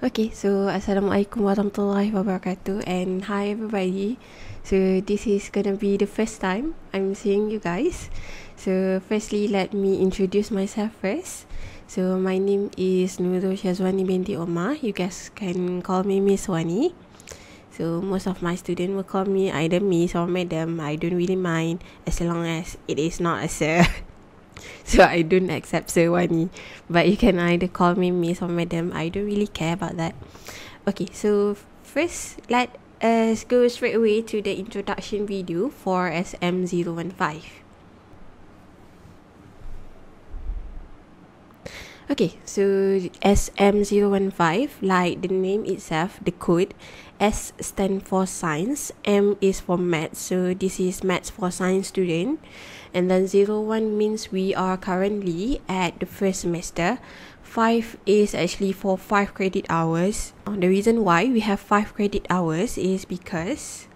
Okay, so Assalamualaikum warahmatullahi wabarakatuh and hi everybody. So this is gonna be the first time I'm seeing you guys. So firstly, let me introduce myself first. So my name is Nurul Shazwani binti Omar. You guys can call me Miss Wani. So most of my students will call me either Miss or Madam. I don't really mind as long as it is not a sir. so I don't accept Sirwani. But you can either call me Miss or Madam. I don't really care about that. Okay, so first let us go straight away to the introduction video for SM015. Okay, so SM015, like the name itself, the code, S stand for science, M is for math, so this is maths for science student. And then 01 means we are currently at the first semester. 5 is actually for 5 credit hours. The reason why we have 5 credit hours is because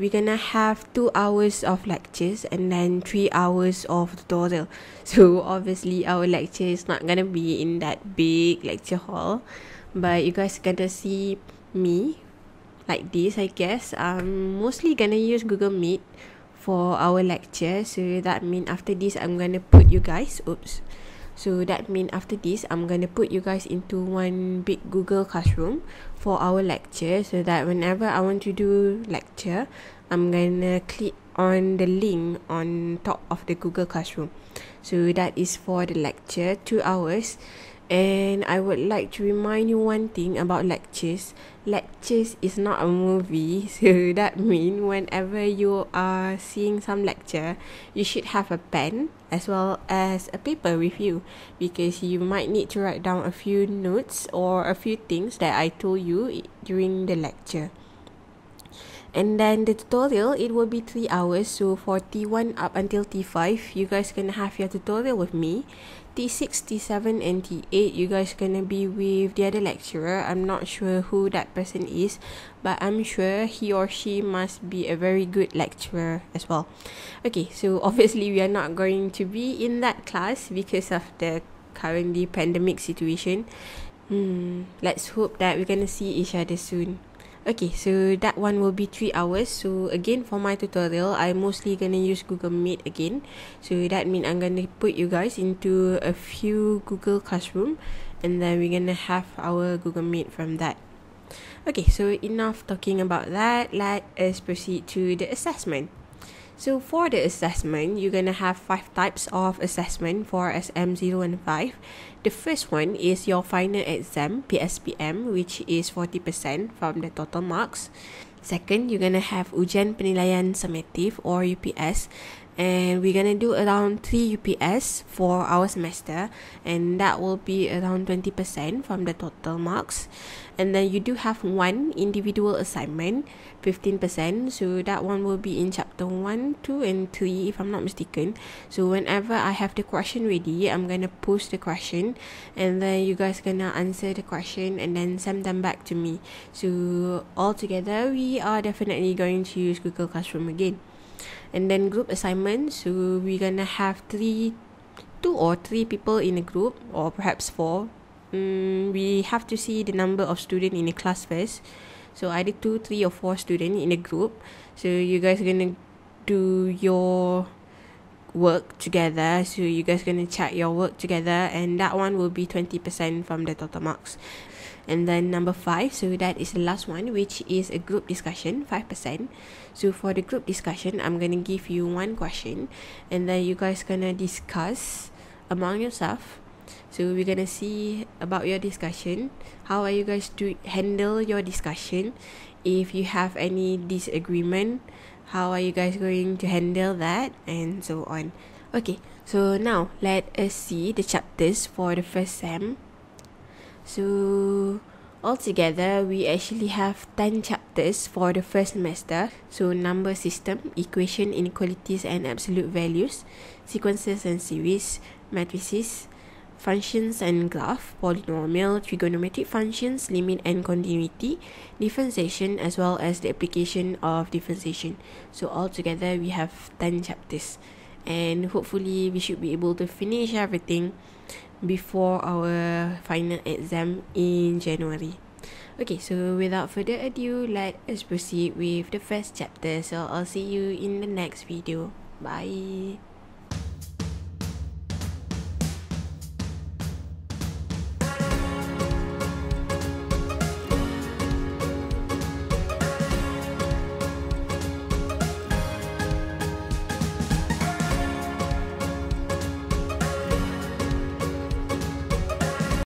we're gonna have 2 hours of lectures and then 3 hours of tutorial. So obviously our lecture is not gonna be in that big lecture hall. But you guys gonna see me like this I guess. I'm mostly gonna use Google Meet for our lecture so that mean after this i'm to put you guys oops so that mean after this i'm to put you guys into one big google classroom for our lecture so that whenever i want to do lecture i'm to click on the link on top of the google classroom. So that is for the lecture 2 hours and I would like to remind you one thing about lectures. Lectures is not a movie, so that means whenever you are seeing some lecture, you should have a pen as well as a paper with you because you might need to write down a few notes or a few things that I told you during the lecture. And then the tutorial, it will be 3 hours. So for T1 up until T5, you guys gonna have your tutorial with me. T6, T7 and T8 you guys gonna be with the other lecturer. I'm not sure who that person is, but I'm sure he or she must be a very good lecturer as well. Okay, so obviously we are not going to be in that class because of the currently pandemic situation. Hmm, let's hope that we're gonna see each other soon. Okay, so that one will be 3 hours. So again, for my tutorial, I'm mostly to use Google Meet again. So that means I'm to put you guys into a few Google Classroom. And then we're to have our Google Meet from that. Okay, so enough talking about that. Let us proceed to the assessment. So for the assessment, you're going to have five types of assessment for SM015. The first one is your final exam, PSPM, which is 40% from the total marks. Second, you're going to have Ujian Penilaian Summative or UPS and we're gonna do around 3 UPS for our semester. And that will be around 20% from the total marks. And then you do have one individual assignment 15% so that one will be in chapter 1 2 and 3 if i'm not mistaken. So whenever i have the question ready i'm gonna post the question. And then you guys gonna answer the question and then send them back to me. So all together we are definitely going to use google classroom again and then group assignment so we're gonna have three two or three people in a group or perhaps four. Mm, we have to see the number of students in a class first. So either two three or four students in a group. So you guys are gonna do your work together. So you guys gonna check your work together and that one will be 20% from the total marks. And then number five so that is the last one which is a group discussion 5% so for the group discussion i'm gonna give you one question and then you guys gonna discuss among yourself. So we're gonna see about your discussion. How are you guys to handle your discussion? If you have any disagreement how are you guys going to handle that? And so on. Okay so now let us see the chapters for the first sem. So altogether we actually have 10 chapters for the first semester. So number system equation inequalities and absolute values sequences and series matrices functions and graph polynomial trigonometric functions limit and continuity differentiation as well as the application of differentiation so altogether we have 10 chapters and hopefully we should be able to finish everything before our final exam in January. Okay, so without further ado, let us proceed with the first chapter. So I'll see you in the next video. Bye.